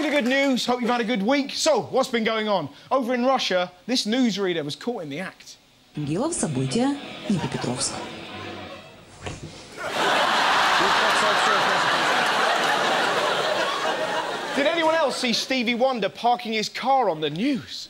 Thanks very much. Welcome to Good News. Hope you've had a good week. So, what's been going on? Over in Russia, this newsreader was caught in the act. Гилов, события, Днепропетровск. Did anyone else see Stevie Wonder parking his car on the news?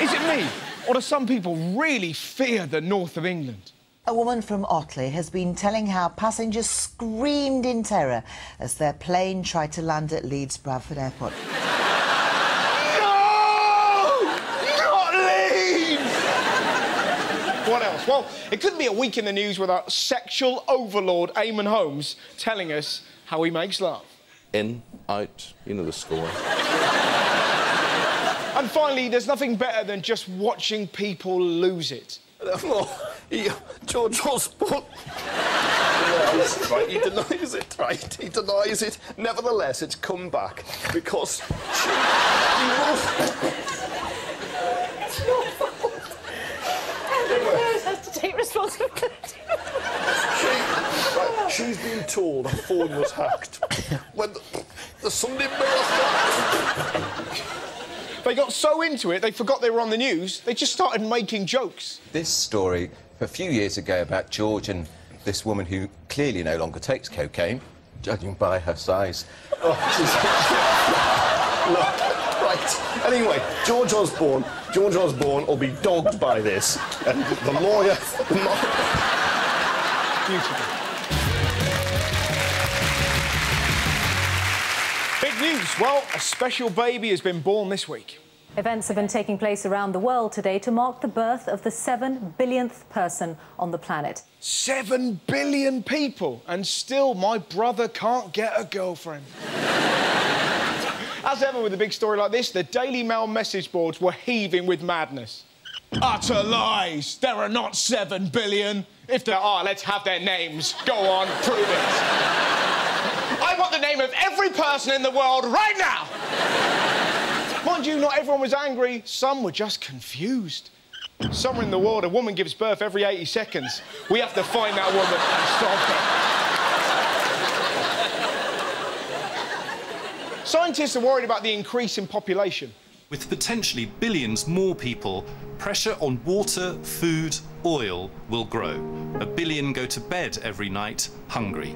Is it me? Or do some people really fear the north of England? A woman from Otley has been telling how passengers screamed in terror as their plane tried to land at Leeds Bradford Airport. No! Not Leeds! What else? Well, it couldn't be a week in the news without sexual overlord Eamonn Holmes telling us how he makes love. In, out, you know the score. And finally, there's nothing better than just watching people lose it. Oh, he, George Osborne. right? He denies it, right? He denies it. Nevertheless, it's come back because she, he has to take responsibility. she, right, she's been told her phone was hacked when the, the Sunday Mirror. They got so into it, they forgot they were on the news. They just started making jokes. This story a few years ago about George and this woman who clearly no longer takes cocaine, judging by her size. Oh, Look, right. Anyway, George Osborne, George Osborne will be dogged by this, and the lawyer, the lawyer. Beautiful. News. Well, a special baby has been born this week. Events have been taking place around the world today to mark the birth of the seven billionth person on the planet. Seven billion people, and still my brother can't get a girlfriend. As ever with a big story like this, the Daily Mail message boards were heaving with madness. Utter lies! There are not seven billion. If there are, let's have their names. Go on, prove it. Name of every person in the world right now! Mind you, not everyone was angry, some were just confused. Somewhere in the world, a woman gives birth every 80 seconds. We have to find that woman and stop her. Scientists are worried about the increase in population. With potentially billions more people, pressure on water, food, oil will grow. A billion go to bed every night hungry.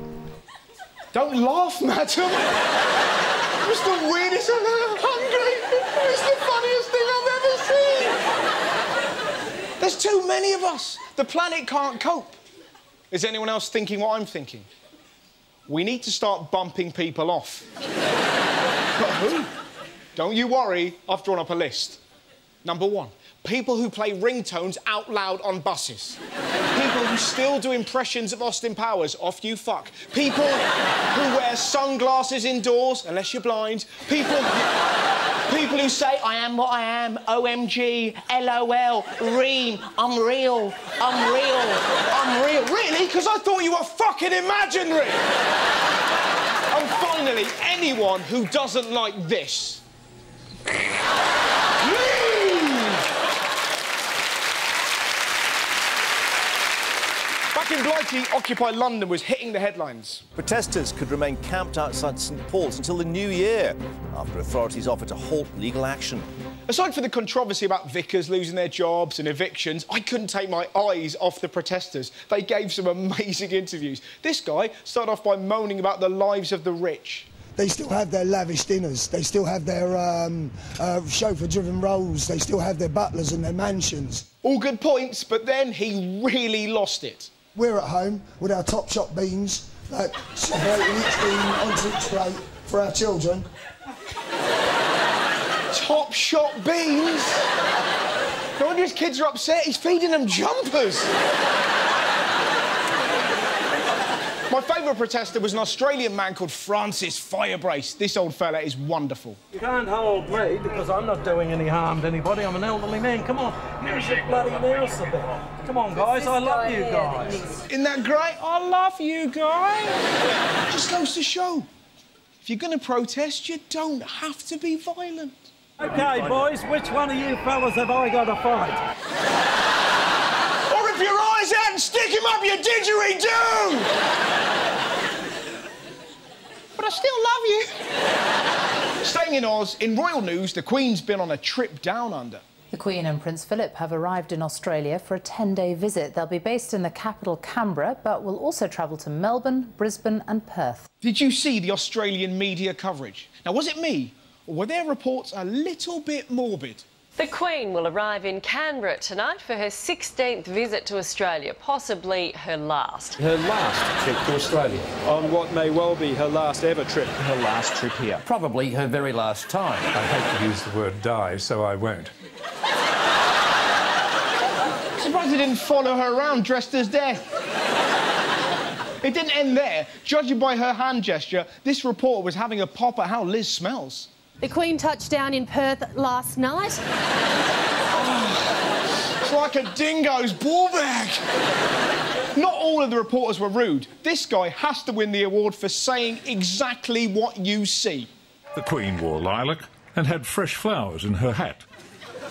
Don't laugh, madam. It was the weirdest I've ever hungry. It's the funniest thing I've ever seen. There's too many of us. The planet can't cope. Is anyone else thinking what I'm thinking? We need to start bumping people off. but who? Don't you worry, I've drawn up a list. Number one, people who play ringtones out loud on buses. People who still do impressions of Austin Powers, off you fuck. People who wear sunglasses indoors, unless you're blind. People, people who say, I am what I am, OMG, LOL, Ream, I'm real, I'm real, I'm real. Really? Because I thought you were fucking imaginary. and finally, anyone who doesn't like this. Back in Blighty, Occupy London was hitting the headlines. Protesters could remain camped outside St Paul's until the new year after authorities offered to halt legal action. Aside from the controversy about vicars losing their jobs and evictions, I couldn't take my eyes off the protesters. They gave some amazing interviews. This guy started off by moaning about the lives of the rich. They still have their lavish dinners. They still have their um, uh, chauffeur-driven rolls. They still have their butlers and their mansions. All good points, but then he really lost it. We're at home with our top shop beans, like separating each bean onto its plate for our children. Top shop beans? No wonder his kids are upset. He's feeding them jumpers. My favourite protester was an Australian man called Francis Firebrace. This old fella is wonderful. You can't hold me because I'm not doing any harm to anybody. I'm an elderly man. Come on, use your bloody mouse a bit. Come on, guys. I love you guys. Isn't that great? I love you guys. Just goes to show. If you're going to protest, you don't have to be violent. Okay, boys, which one of you fellas have I got to fight? Or if your eyes out Then stick him up your didgeridoo! But I still love you. Staying in Oz, in royal news, the Queen's been on a trip down under. The Queen and Prince Philip have arrived in Australia for a 10-day visit. They'll be based in the capital, Canberra, but will also travel to Melbourne, Brisbane and Perth. Did you see the Australian media coverage? Now, was it me, or were their reports a little bit morbid? The Queen will arrive in Canberra tonight for her 16th visit to Australia, possibly her last. Her last trip to Australia, on what may well be her last ever trip. Her last trip here. Probably her very last time. I hate to use the word die, so I won't. Surprised they didn't follow her around dressed as death. It didn't end there. Judging by her hand gesture, this reporter was having a pop at how Liz smells. The Queen touched down in Perth last night. It's like a dingo's ball bag. Not all of the reporters were rude. This guy has to win the award for saying exactly what you see. The Queen wore lilac and had fresh flowers in her hat.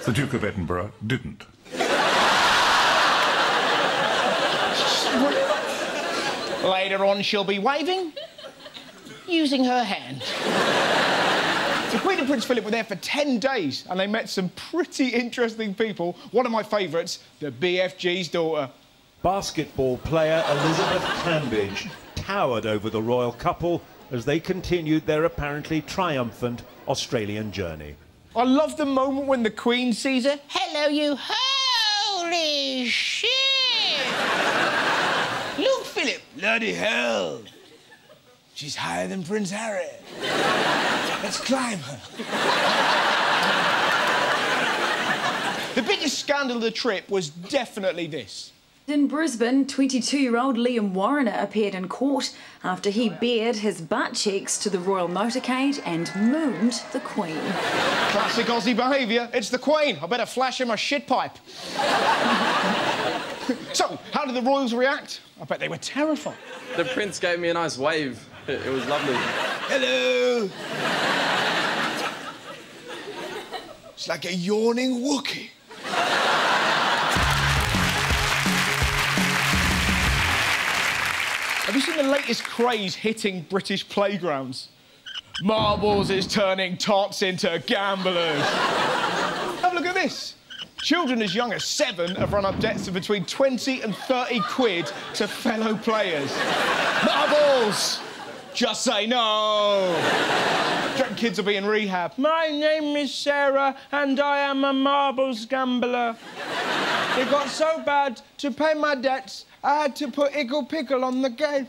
The Duke of Edinburgh didn't. Later on, she'll be waving, using her hand. The Queen and Prince Philip were there for 10 days and they met some pretty interesting people. One of my favourites, the BFG's daughter. Basketball player Elizabeth Cambage towered over the royal couple as they continued their apparently triumphant Australian journey. I love the moment when the Queen sees her. Hello, you holy shit! Look, Philip. Bloody hell. She's higher than Prince Harry. Let's climb her. The biggest scandal of the trip was definitely this. In Brisbane, 22-year-old Liam Warrener appeared in court after he bared his butt cheeks to the royal motorcade and mooned the Queen. Classic Aussie behaviour. It's the Queen. I better flash her my shit pipe. so, how did the royals react? I bet they were terrified. The prince gave me a nice wave. It, it was lovely. Hello. It's like a yawning Wookie. Have you seen the latest craze hitting British playgrounds? Marbles is turning tots into gamblers. Have a look at this. Children as young as seven have run up debts of between 20 and 30 quid to fellow players. Marbles! Just say no. Do you reckon kids will be in rehab? My name is Sarah and I am a marbles gambler. It got so bad, to pay my debts, I had to put Ickle Pickle on the game.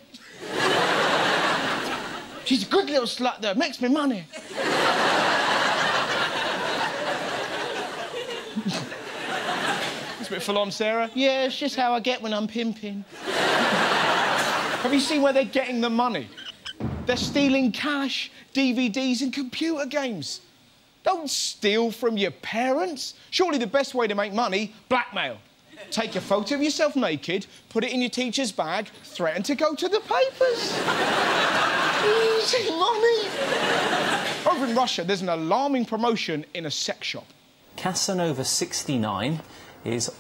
She's a good little slut, though. Makes me money. It's a bit full on, Sarah. Yeah, it's just how I get when I'm pimping. Have you seen where they're getting the money? They're stealing cash, DVDs, and computer games. Don't steal from your parents. Surely the best way to make money, blackmail. Take a photo of yourself naked, put it in your teacher's bag, threaten to go to the papers. Easy money. Over in Russia, there's an alarming promotion in a sex shop. Casanova 69 is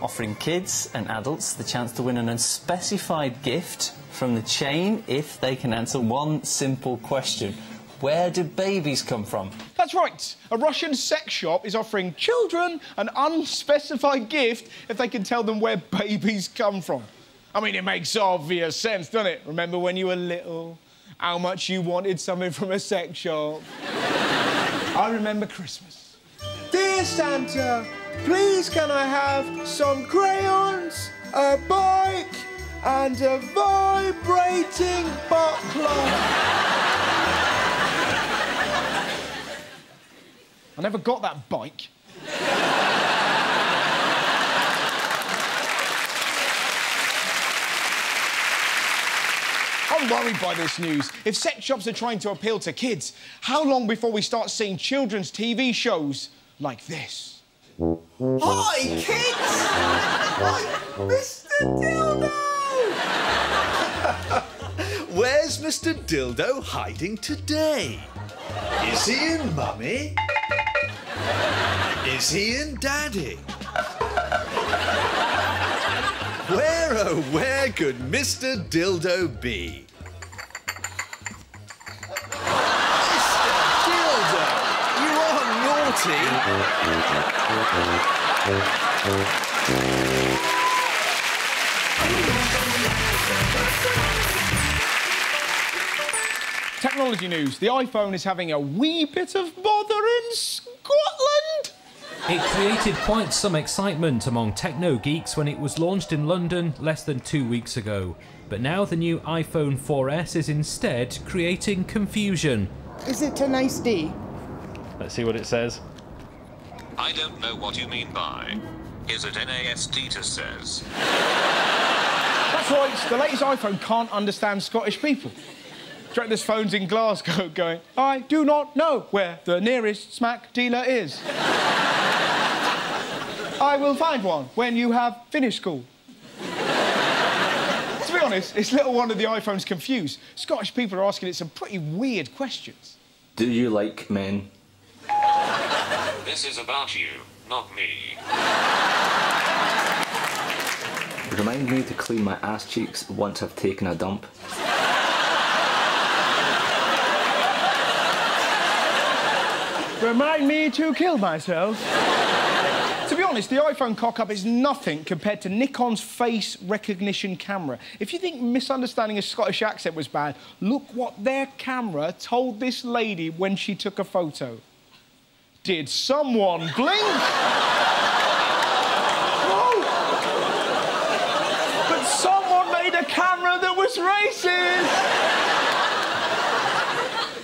offering kids and adults the chance to win an unspecified gift from the chain if they can answer one simple question. Where do babies come from? That's right. A Russian sex shop is offering children an unspecified gift if they can tell them where babies come from. I mean, it makes obvious sense, doesn't it? Remember when you were little, how much you wanted something from a sex shop? I remember Christmas. Dear Santa, please can I have some crayons, a bike, and a vibrating butt plug? I never got that bike. I'm worried by this news. If sex shops are trying to appeal to kids, how long before we start seeing children's TV shows like this? Hi, kids! Hi, Mr. Dildo! Where's Mr. Dildo hiding today? Is he in Mummy? Is he in Daddy? Where, oh, where could Mr. Dildo be? Mr. Dildo, you are naughty. Technology news. The iPhone is having a wee bit of bother in Scotland. It created quite some excitement among techno geeks when it was launched in London less than two weeks ago. But now the new iPhone 4S is instead creating confusion. Is it a nice day? Let's see what it says. I don't know what you mean by. Is it NAST says? That's right, the latest iPhone can't understand Scottish people. Direct this phone's in Glasgow going, I do not know where the nearest smack dealer is. I will find one when you have finished school. to be honest, it's little wonder the iPhone's confused. Scottish people are asking it some pretty weird questions. Do you like men? This is about you, not me. Remind me to clean my ass cheeks once I've taken a dump. Remind me to kill myself. to be honest, the iPhone cock-up is nothing compared to Nikon's face recognition camera. If you think misunderstanding a Scottish accent was bad, look what their camera told this lady when she took a photo. Did someone blink? But someone made a camera that was racist!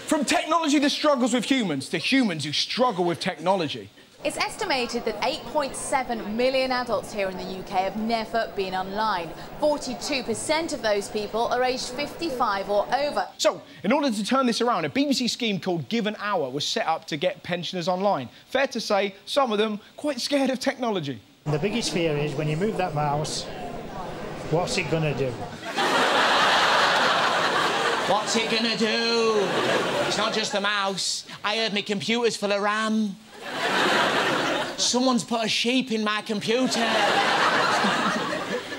From technology that struggles with humans to humans who struggle with technology. It's estimated that 8.7 million adults here in the UK have never been online. 42% of those people are aged 55 or over. So, in order to turn this around, a BBC scheme called Give an Hour was set up to get pensioners online. Fair to say, some of them quite scared of technology. The biggest fear is when you move that mouse, what's it going to do? What's it gonna do? It's not just the mouse. I heard my computer's full of RAM. Someone's put a sheep in my computer.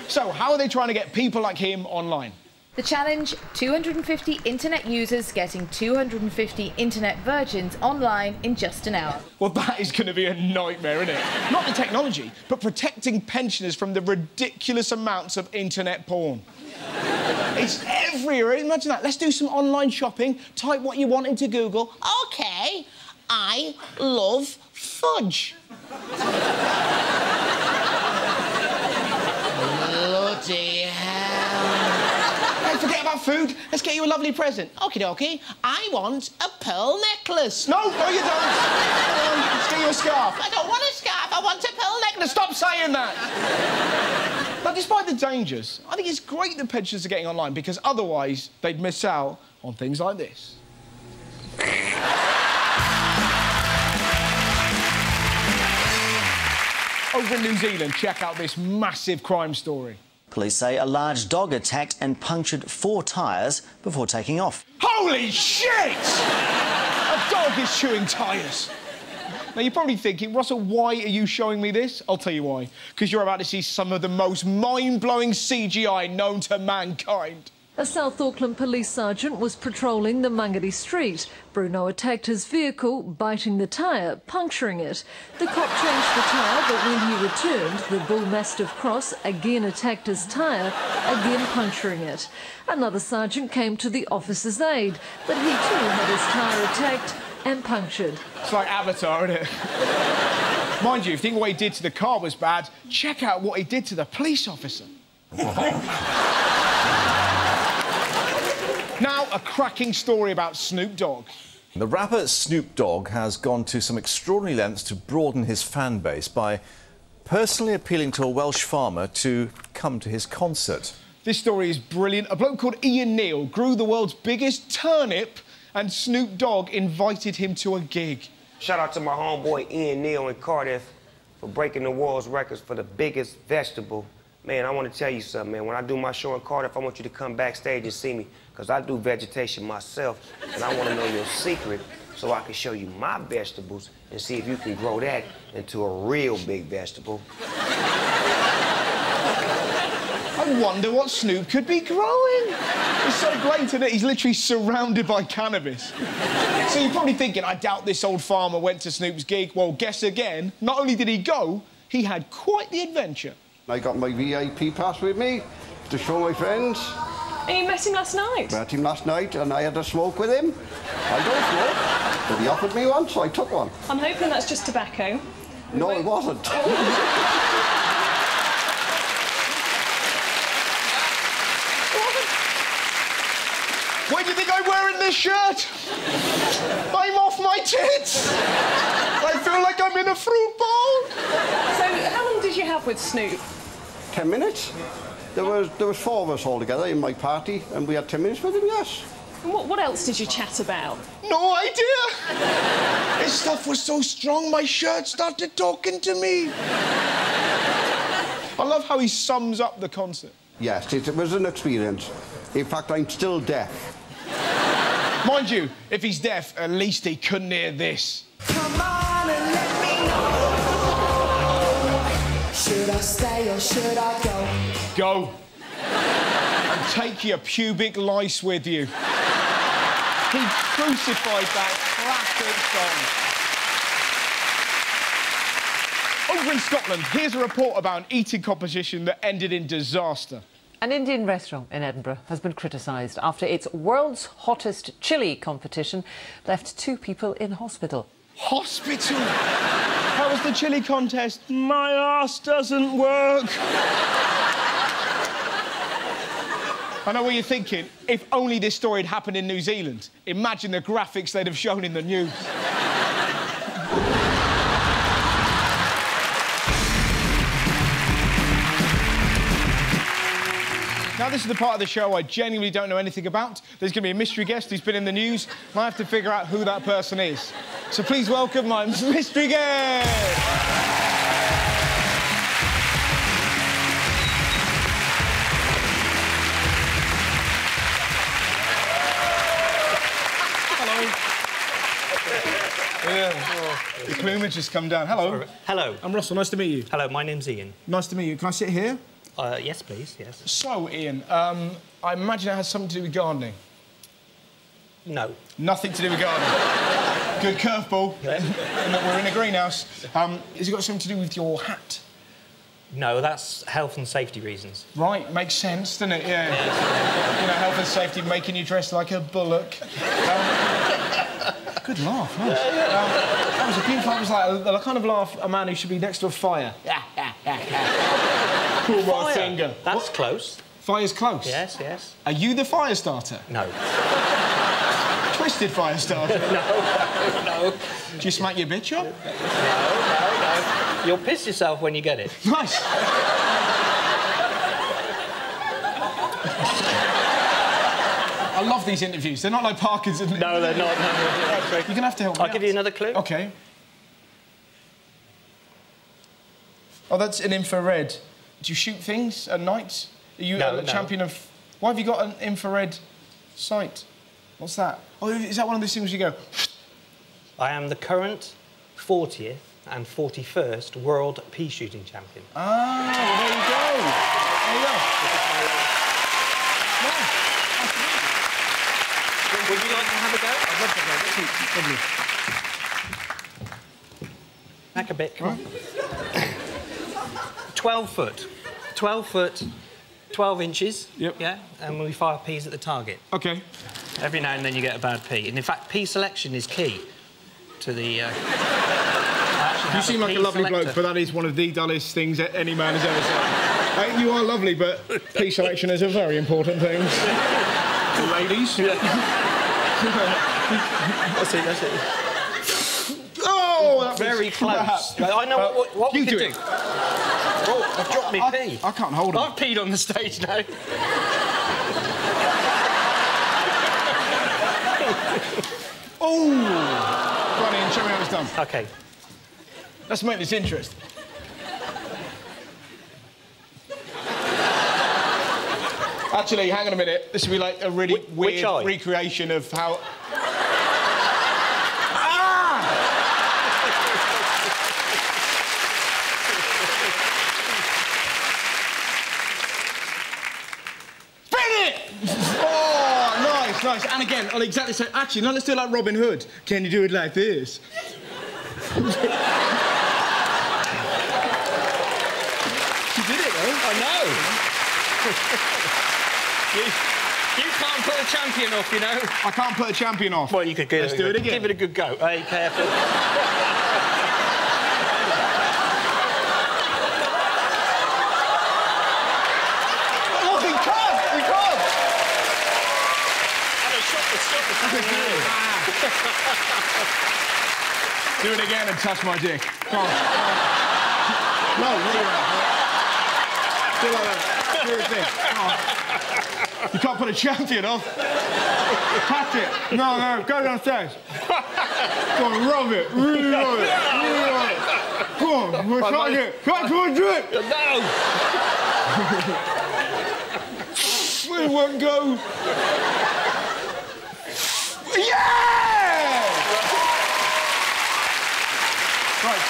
so, how are they trying to get people like him online? The challenge 250 internet users getting 250 internet virgins online in just an hour. Well, that is going to be a nightmare, isn't it? Not the technology, but protecting pensioners from the ridiculous amounts of internet porn. It's everywhere. Imagine that. Let's do some online shopping. Type what you want into Google. OK, I love fudge. Bloody hell. Hey, forget about food. Let's get you a lovely present. Okie dokie. I want a pearl necklace. No, no, you don't. Let's get you a scarf. I don't want a scarf. I want a pearl necklace. Stop saying that. Now, despite the dangers, I think it's great that pensioners are getting online because otherwise they'd miss out on things like this. Over in New Zealand, check out this massive crime story. Police say a large dog attacked and punctured four tyres before taking off. Holy shit! a dog is chewing tyres. Now, you're probably thinking, Russell, why are you showing me this? I'll tell you why. Because you're about to see some of the most mind-blowing CGI known to mankind. A South Auckland police sergeant was patrolling the Mangere Street. Bruno attacked his vehicle, biting the tyre, puncturing it. The cop changed the tyre, but when he returned, the Bull Mastiff Cross again attacked his tyre, again puncturing it. Another sergeant came to the officer's aid, but he too had his tyre attacked and punctured. It's like Avatar, isn't it? Mind you, if you think what he did to the car was bad, check out what he did to the police officer. now, a cracking story about Snoop Dogg. The rapper Snoop Dogg has gone to some extraordinary lengths to broaden his fan base by personally appealing to a Welsh farmer to come to his concert. This story is brilliant. A bloke called Ian Neale grew the world's biggest turnip and Snoop Dogg invited him to a gig. Shout out to my homeboy Ian Neale in Cardiff for breaking the world's records for the biggest vegetable. Man, I want to tell you something, man. When I do my show in Cardiff, I want you to come backstage and see me, because I do vegetation myself, and I want to know your secret so I can show you my vegetables and see if you can grow that into a real big vegetable. I wonder what Snoop could be growing. It's so blatant that he's literally surrounded by cannabis. So you're probably thinking, I doubt this old farmer went to Snoop's gig. Well, guess again. Not only did he go, he had quite the adventure. I got my VIP pass with me to show my friends. And you met him last night? Met him last night and I had a smoke with him. I don't smoke, but he offered me one, so I took one. I'm hoping that's just tobacco. No, it wasn't. Why do you think I'm wearing this shirt? I'm off my tits. I feel like I'm in a fruit bowl. So, how long did you have with Snoop? ten minutes. There was there was four of us all together in my party, and we had ten minutes with him. Yes. And What, what else did you chat about? No idea. His stuff was so strong, my shirt started talking to me. I love how he sums up the concert. Yes, it, it was an experience. In fact, I'm still deaf. Mind you, if he's deaf, at least he couldn't hear this. Should I stay or should I go? Go. and take your pubic lice with you. He crucified that classic song. Over in Scotland, here's a report about an eating competition that ended in disaster. An Indian restaurant in Edinburgh has been criticised after its world's hottest chili competition left two people in hospital. Hospital? Was the chili contest? My ass doesn't work. I know what you're thinking. If only this story had happened in New Zealand. Imagine the graphics they'd have shown in the news. Now, this is the part of the show I genuinely don't know anything about. There's going to be a mystery guest who's been in the news, and I have to figure out who that person is. So please welcome my mystery guest. Yeah. The plumage has come down. Hello. Hello. I'm Russell. Nice to meet you. Hello, my name's Ian. Nice to meet you. Can I sit here? Uh, yes, please, yes. So, Ian, um, I imagine it has something to do with gardening. No. Nothing to do with gardening. Good curveball. That We're in a greenhouse. Um, has it got something to do with your hat? No, that's health and safety reasons. Right, makes sense, doesn't it? Yeah. you know, health and safety making you dress like a bullock. Um, good laugh, nice. Um, that was a beautiful. That was like a, the kind of laugh a man who should be next to a fire. Pull finger. That's close. Fire's close. Yes, yes. Are you the fire starter? No. Twisted fire starter. no, no. Do you smack your bitch up? No, no, no. You'll piss yourself when you get it. Nice. I love these interviews. They're not like Parkinson's. No, they're not. No, no, You're gonna have to help me I'll give out. you another clue. Okay. Oh, that's an infrared. Do you shoot things at night? Are you No, a no. champion of? Why have you got an infrared sight? What's that? Oh, is that one of those things you go? I am the current 40th and 41st world pea shooting champion. Ah, well, there you go. There you go. Would you like to have a go? I'd love to go. Lovely. Back a bit, come on. 12 foot. 12 foot, 12 inches. Yep. Yeah, and we fire peas at the target. Okay. Every now and then you get a bad pea. And in fact, pea selection is key to the. Uh, You seem like a lovely selector. bloke, but that is one of the dullest things that any man has ever said. Uh, you are lovely, but pea selection is a very important thing. Ladies. That's it, that's it. Oh, that Very close. crap. I know Uh, what, what you we do it. do. Oh, I've dropped my pea. I can't hold it. I've peed on the stage now. Oh! Go on, Ian, show me how it's done. OK. Let's make this interesting. Actually, hang on a minute. This will be like a really Wh- weird recreation of how. it! Oh, nice, nice. And again, on exactly so. Actually, no, let's do it like Robin Hood. Can you do it like this? she did it, though. I know. you, you can't put a champion off, you know. I can't put a champion off. Well, you could give Let's it, do it again. Give it a good go. Hey, careful. Oh, we can't! We can't! Do it again and touch my dick. Come on. No, really Do it like that. Do it. Come on. You can't put a champion off. Touch it. No, no, go downstairs. Go on, rub it. Really rub it. Really rub it. Come on, we're trying it. Come on, come on, do it. No! It won't go. Yeah! Right.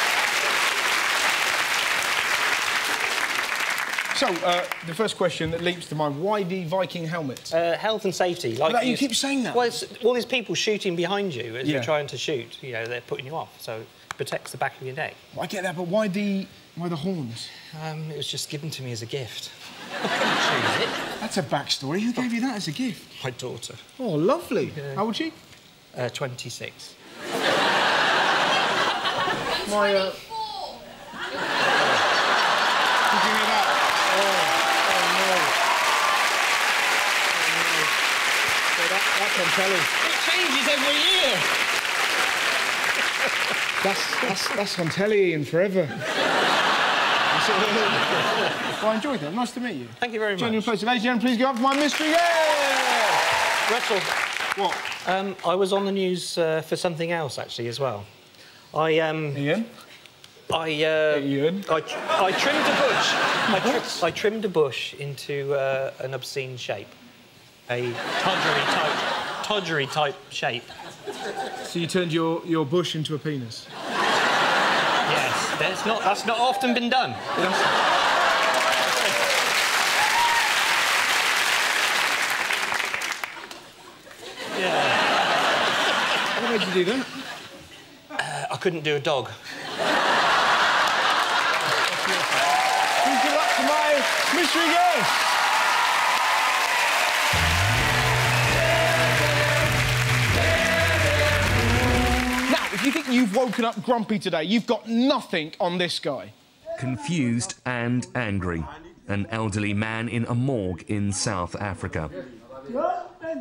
So, uh, the first question that leaps to mind, why the Viking helmet? Uh, health and safety. Like But you keep saying that. Well, it's, all these people shooting behind you as Yeah. you're trying to shoot. You know, they're putting you off, so it protects the back of your neck. I get that, but why the why the horns? Um, it was just given to me as a gift. Choose it. That's a backstory. Who gave you that as a gift? My daughter, Oh, lovely. How old she? Uh, 26. My, uh... Did you hear that? Oh, oh no. Oh, no. So that, that's on telly. It changes every year. That's, that's, that's on telly and forever. Well, I enjoyed that. Nice to meet you. Thank you very Genuine much. pleasure. Ladies and gentlemen, please give up for my mystery guest! Russell. What? Um, I was on the news uh, for something else actually as well. I um. Ian. I uh. Ian. I, I trimmed a bush. I, tri- I trimmed a bush into uh, an obscene shape, a todgery type, todgery type shape. So you turned your, your bush into a penis? Yes, that's not that's not often been done. You do that? Uh, I couldn't do a dog. Please give up to my mystery guest! Now, if you think you've woken up grumpy today, you've got nothing on this guy. Confused and angry. An elderly man in a morgue in South Africa.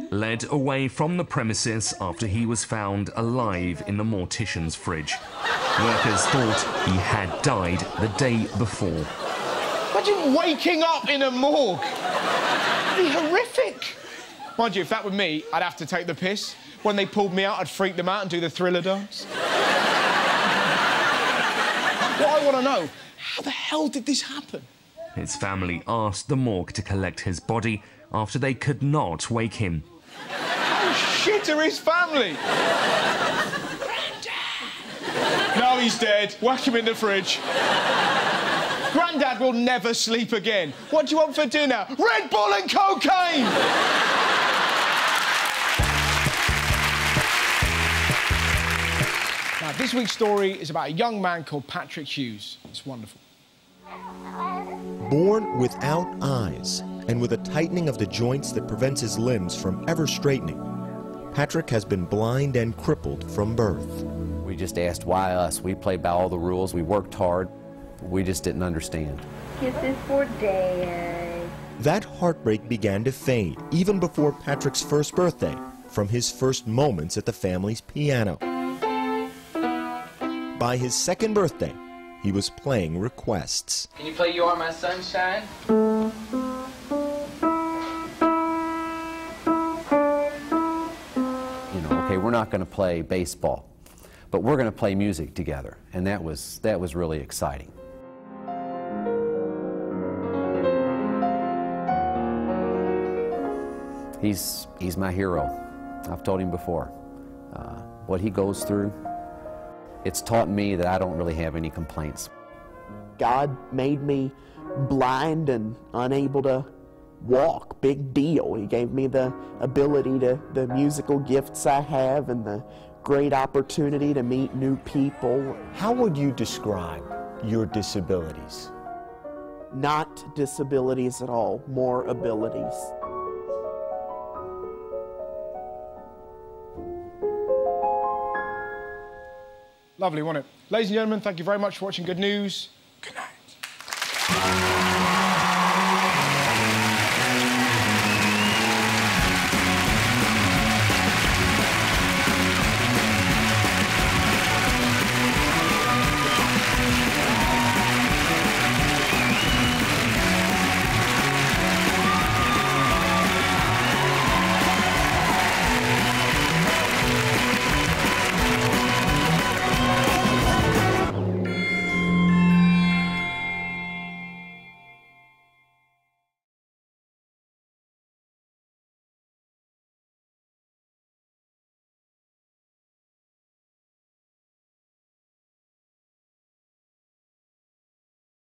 Led away from the premises after he was found alive in the mortician's fridge. Workers thought he had died the day before. Imagine waking up in a morgue. It'd be horrific. Mind you, if that were me, I'd have to take the piss. When they pulled me out, I'd freak them out and do the thriller dance. what I want to know, how the hell did this happen? His family asked the morgue to collect his body after they could not wake him. How shit are his family? now he's dead. Whack him in the fridge. Grandad will never sleep again. What do you want for dinner? Red Bull and cocaine! now, this week's story is about a young man called Patrick Hughes. It's wonderful. Born without eyes and with a tightening of the joints that prevents his limbs from ever straightening, Patrick has been blind and crippled from birth. We just asked why us. We played by all the rules. We worked hard. We just didn't understand. Kisses for Dad. That heartbreak began to fade even before Patrick's first birthday from his first moments at the family's piano. By his second birthday, he was playing requests. Can you play You Are My Sunshine? Okay, we're not going to play baseball, but we're going to play music together, and that was that was really exciting. He's he's my hero. I've told him before. Uh, what he goes through, it's taught me that I don't really have any complaints. God made me blind and unable to walk. Big deal. He gave me the ability to, the musical gifts I have and the great opportunity to meet new people. How would you describe your disabilities? Not disabilities at all, more abilities. Lovely, wasn't it? Ladies and gentlemen, thank you very much for watching Good News. Good night.